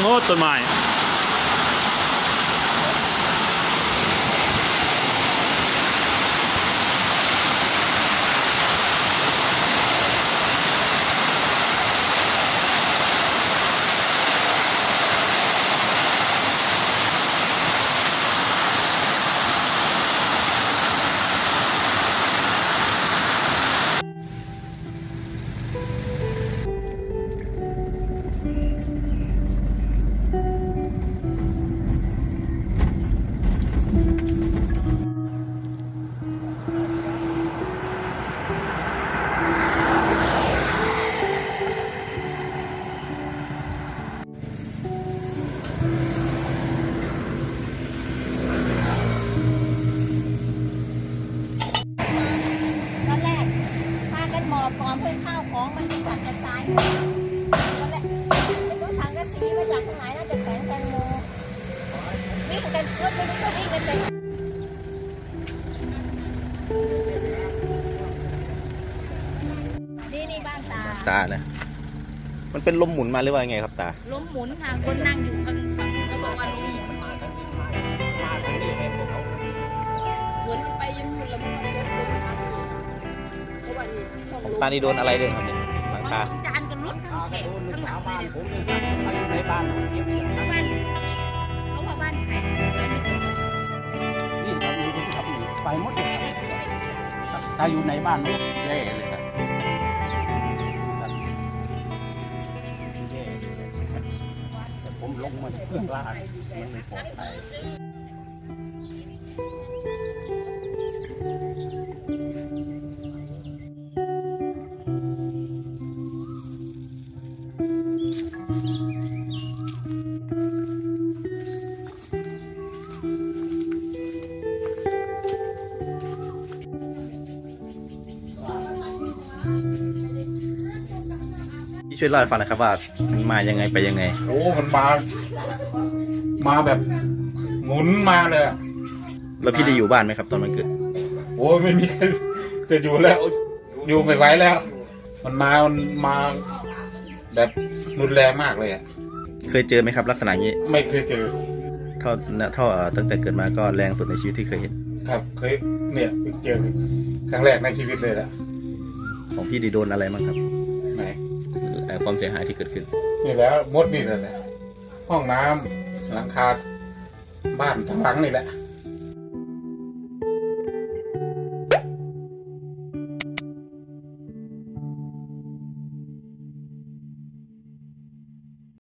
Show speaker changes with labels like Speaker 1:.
Speaker 1: โง่ต้นไม้
Speaker 2: ตอนแรกพากันหมอบกอมเพื่อข้าวของมันกระจัดกระจาย รถไม่รู้จะวิ่งกันไปนี่นี่บ้านตา
Speaker 3: ตาเนี่ยมันเป็นลมหมุนมาหรือว่าไงครับตา
Speaker 2: ล้มหมุนค่ะคนนั่งอยู่ข้างข้างก็บอกว่าล้มหมุนเหมือนมันไปยังมุนแล้วมันมาจนลงมาเพราะว่านี่ช่องลม
Speaker 3: ตานี่โดนอะไรด้วยครับเนี่ยหลังคา
Speaker 2: จานกันรถทั้งแขกทั้งหลังเลยเนี่ย
Speaker 4: ในบ้าน
Speaker 2: บ้านเขาว่าบ้านใคร
Speaker 4: ไปหมดเลยครับถ้าอยู่ในบ้านแย่เลยครับแต่ผมลงมาเพื่อล่างมันไม่ปลอดภัย
Speaker 3: ช่วยเล่าให้ฟังหนะครับว่ามันมายังไงไปยังไง
Speaker 5: โอ้มันมา มาแบบ หมุนมาเลยอะ
Speaker 3: แล้วพี่ได้อยู่บ้านไหมครับ ตอนมันเกิด
Speaker 5: โอ้ยไม่มีใครจะอยู่แล้ว อยู่ไม่ไหวแล้ว มันมา มันมาแบบรุนแรงมากเลยอะ
Speaker 3: เคยเจอไหมครับ ลักษณะนี้
Speaker 5: ไม่เคยเจอ
Speaker 3: เท่าเท่าเอ่อตั้งแต่เกิดมาก็แรงสุดในชีวิตที่เคยเห็น
Speaker 5: ครับเคยเนี่ยเจอครั้งแรกในชีวิตเลยแหละ
Speaker 3: ของพี่ดีโดนอะไรบ้างครับ
Speaker 5: ไหน
Speaker 3: เอ่อ ความเสียหายที่เกิดขึ้น
Speaker 5: นี่แล้วมดนี่แหละห้องน้ำหลังคาบ้านทั้งหลังนี่แหละ